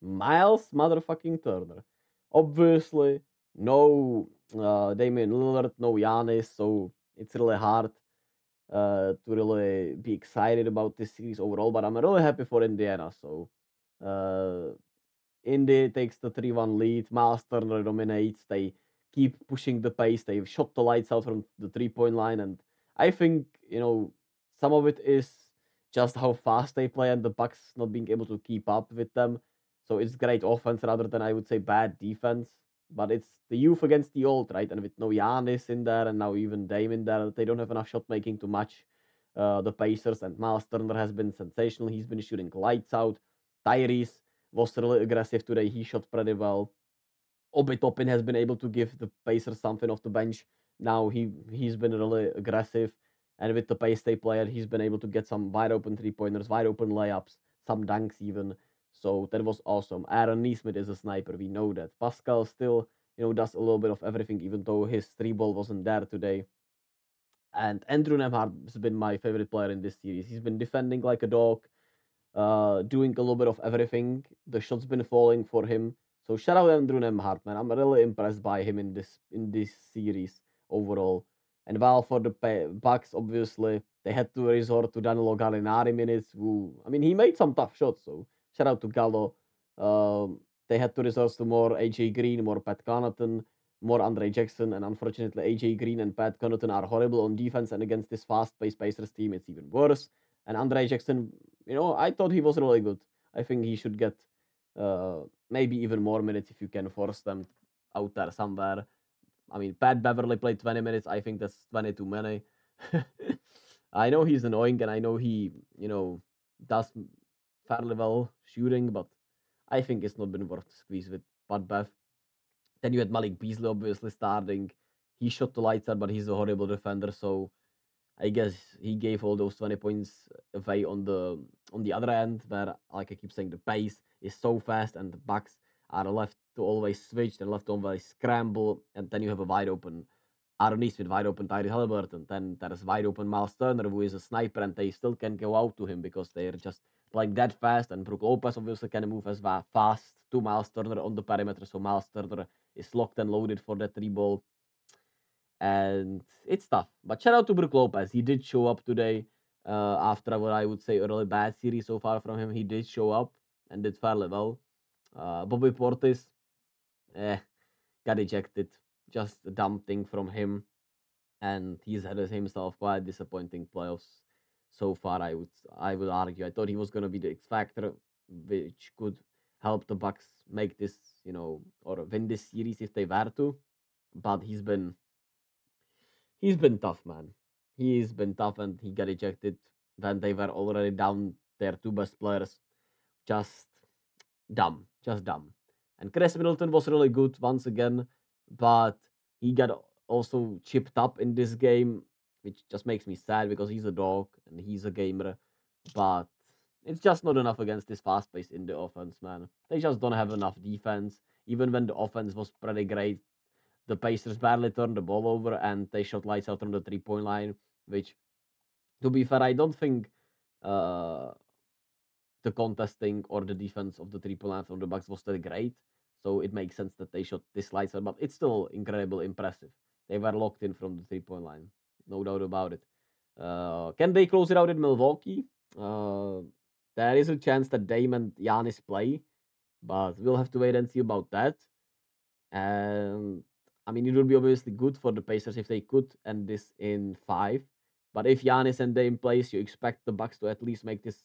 Myles motherfucking Turner. Obviously, no uh, Damian Lillard, no Giannis, so it's really hard uh, to really be excited about this series overall. But I'm really happy for Indiana. So uh, Indy takes the 3 1 lead. Myles Turner dominates. They keep pushing the pace. They've shot the lights out from the three point line. And I think, you know, some of it is just how fast they play and the Bucks not being able to keep up with them. So it's great offense rather than I would say bad defense. But it's the youth against the old, right? And with no Giannis in there and now even Dame in there, they don't have enough shot making to match uh, the Pacers. And Myles Turner has been sensational. He's been shooting lights out. Tyrese was really aggressive today. He shot pretty well. Obi Toppin has been able to give the Pacers something off the bench. Now he he's been really aggressive, and with the pace they play he's been able to get some wide open three pointers, wide open layups, some dunks even. So that was awesome. Aaron Nesmith is a sniper. We know that. Pascal still you know does a little bit of everything, even though his three ball wasn't there today. And Andrew Nembhard has been my favorite player in this series. He's been defending like a dog, uh, doing a little bit of everything. The shots been falling for him. So shout out Andrew Nembhard, man. I'm really impressed by him in this in this series overall. And while for the Bucks, obviously they had to resort to Danilo Gallinari minutes. Who I mean, he made some tough shots. So shout out to Gallo. Um, they had to resort to more AJ Green, more Pat Connaughton, more Andre Jackson, and unfortunately AJ Green and Pat Connaughton are horrible on defense, and against this fast-paced Pacers team, it's even worse. And Andre Jackson, you know, I thought he was really good. I think he should get uh, maybe even more minutes if you can force them out there somewhere. I mean, Pat Beverley played 20 minutes. I think that's 20 too many. I know he's annoying and I know he, you know, does fairly well shooting, but I think it's not been worth the squeeze with Pat Bev. Then you had Malik Beasley obviously starting. He shot the lights out, but he's a horrible defender, so I guess he gave all those 20 points away on the on the other end, where like I keep saying, the pace is so fast and the backs are left to always switch, they're left to always scramble, and then you have a wide open Aaron East with wide open Tyrese Haliburton. Then there's wide open Myles Turner, who is a sniper, and they still can go out to him because they're just playing that fast. And Brook Lopez obviously can move as fast to Myles Turner on the perimeter. So Myles Turner is locked and loaded for that three ball and it's tough. But shout out to Brook Lopez. He did show up today uh, after what I would say a really bad series so far from him. He did show up and did fairly well. Uh, Bobby Portis, eh, got ejected. Just a dumb thing from him, and he's had himself quite disappointing playoffs so far. I would I would argue. I thought he was gonna be the X factor, which could help the Bucks make this, you know, or win this series if they were to. But he's been he's been tough, man. He's been tough, and he got ejected when they were already down their two best players. Just dumb, just dumb. And Khris Middleton was really good once again, but he got also chipped up in this game, which just makes me sad because he's a dog and he's a gamer. But it's just not enough against this fast pace in the offense, man. They just don't have enough defense. Even when the offense was pretty great, the Pacers barely turned the ball over and they shot lights out from the three point line, which, to be fair, I don't think uh, the contesting or the defense of the point line from the Bucks was that great. So it makes sense that they shot this out, but it's still incredible, impressive. They were locked in from the three point line, no doubt about it. Uh, can they close it out in Milwaukee? Uh, there is a chance that Dame and Giannis play, but we'll have to wait and see about that. And I mean, it would be obviously good for the Pacers if they could end this in five. But if Giannis and Dame plays, you expect the Bucks to at least make this,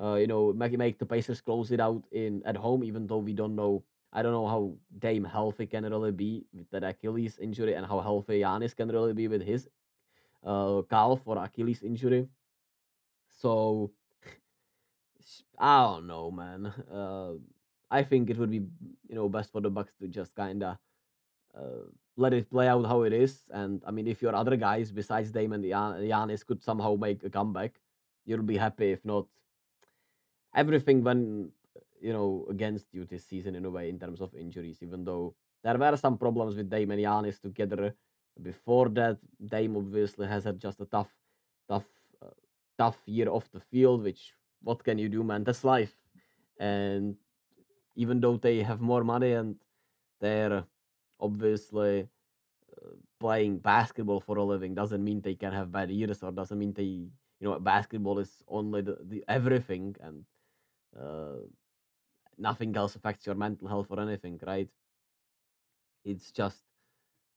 uh, you know, make make the Pacers close it out in at home. Even though we don't know, I don't know how Dame healthy can really be with that Achilles injury and how healthy Giannis can really be with his uh calf or Achilles injury. So I don't know, man. Uh, I think it would be you know best for the Bucks to just kind of uh, let it play out how it is. And I mean, if your other guys besides Damon and Giannis could somehow make a comeback, you'll be happy. If not, everything went you know against you this season in a way in terms of injuries. Even though there were some problems with Dame and Giannis together before that, Dame obviously has had just a tough, tough, uh, tough year off the field. Which what can you do, man? That's life. And even though they have more money and they're obviously uh, playing basketball for a living doesn't mean they can have bad years or doesn't mean they you know basketball is only the, the everything and uh, nothing else affects your mental health or anything right? It's just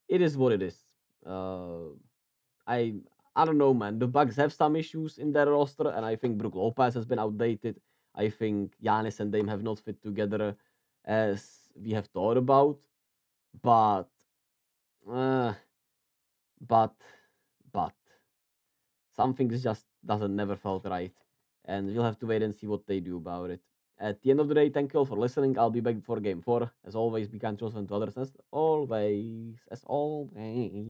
it is what it is. Uh, i i don't know man. The bucks have some issues in their roster and i think brook lopez has been outdated. I think Giannis and Dame have not fit together as we have thought about. But uh, but but something just doesn't never felt right and we'll have to wait and see what they do about it. At the end of the day thank you all for listening. I'll be back for game four as always. Be kind to others. As always as always